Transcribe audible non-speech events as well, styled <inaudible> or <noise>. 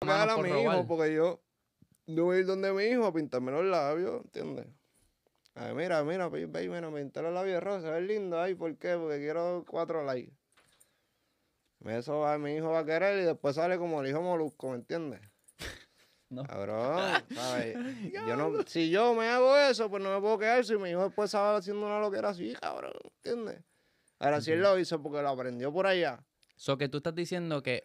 a manos a mi robar. hijo porque yo no voy a ir donde mi hijo a pintarme los labios, ¿entiendes? Ay, mira, mira, baby, baby, mira, me pinté los labios rojos, es lindo. Ay, ¿por qué? Porque quiero cuatro likes. Eso va, mi hijo va a querer y después sale como el hijo molusco, ¿me entiendes? <laughs> No. Cabrón, ¿sabes? <laughs> Yo no, si yo me hago eso, pues no me puedo quedar si mi hijo después estaba haciendo una loquera así, cabrón, ¿entiendes? Ahora, si él lo hizo porque lo aprendió por allá, So que tú estás diciendo que